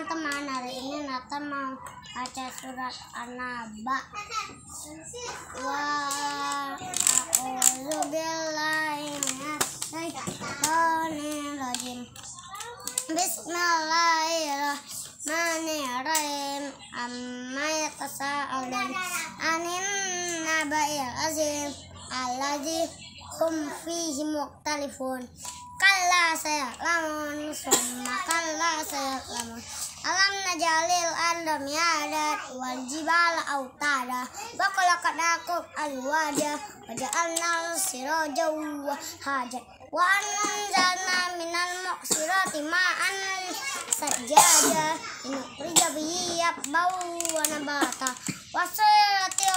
teman-teman. Hari ini Nathan mau baca surat An-Naba. Wa a'udzu billahi minasyaitonir Bismillahirrahmanirrahim. Amma yatasaalun anin naba'il azim alladzi hum fihi mukhtalifun. Kalla sayalamun alam najalil arda miadat wal jibala autada. Wa khalaqnakum alwada wa ja'alna siraja wa haja wa anzalna minal muqsirati ma'an sajjada linukhrija bihi bau wa nabata. Wa siratil